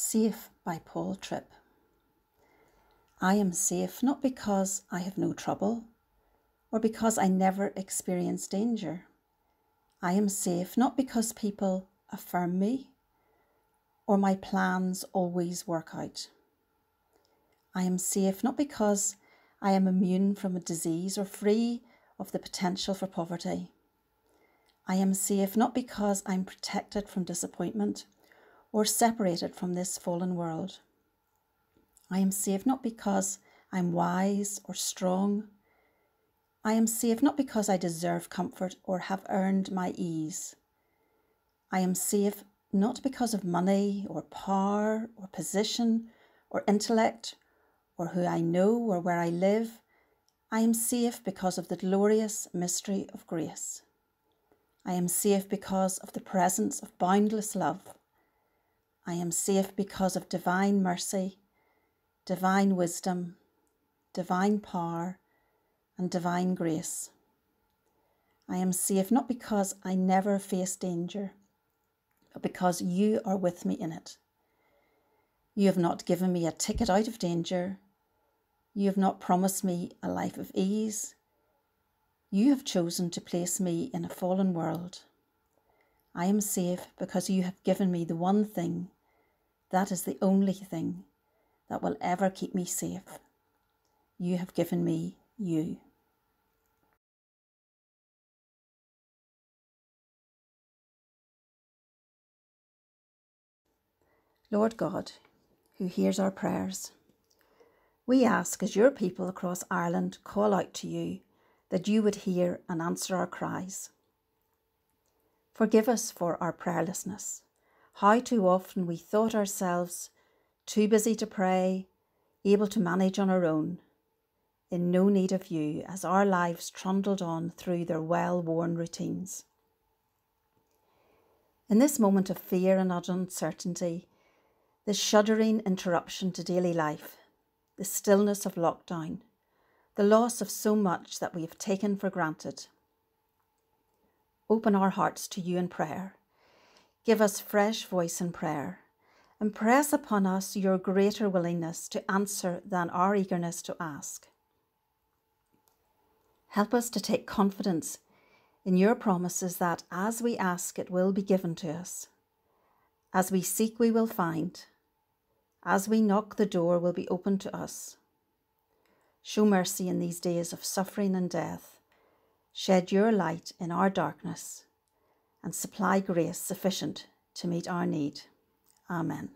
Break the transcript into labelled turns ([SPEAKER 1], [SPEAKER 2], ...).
[SPEAKER 1] Safe by Paul Tripp. I am safe not because I have no trouble or because I never experience danger. I am safe not because people affirm me or my plans always work out. I am safe not because I am immune from a disease or free of the potential for poverty. I am safe not because I'm protected from disappointment or separated from this fallen world. I am safe not because I'm wise or strong. I am safe not because I deserve comfort or have earned my ease. I am safe not because of money or power or position or intellect or who I know or where I live. I am safe because of the glorious mystery of grace. I am safe because of the presence of boundless love. I am safe because of divine mercy, divine wisdom, divine power, and divine grace. I am safe not because I never face danger, but because you are with me in it. You have not given me a ticket out of danger. You have not promised me a life of ease. You have chosen to place me in a fallen world. I am safe because you have given me the one thing that is the only thing that will ever keep me safe. You have given me you. Lord God, who hears our prayers, we ask as your people across Ireland call out to you that you would hear and answer our cries. Forgive us for our prayerlessness how too often we thought ourselves too busy to pray, able to manage on our own, in no need of you as our lives trundled on through their well worn routines. In this moment of fear and uncertainty, the shuddering interruption to daily life, the stillness of lockdown, the loss of so much that we have taken for granted. Open our hearts to you in prayer Give us fresh voice in prayer. Impress upon us your greater willingness to answer than our eagerness to ask. Help us to take confidence in your promises that as we ask, it will be given to us. As we seek, we will find. As we knock, the door will be opened to us. Show mercy in these days of suffering and death. Shed your light in our darkness and supply grace sufficient to meet our need. Amen.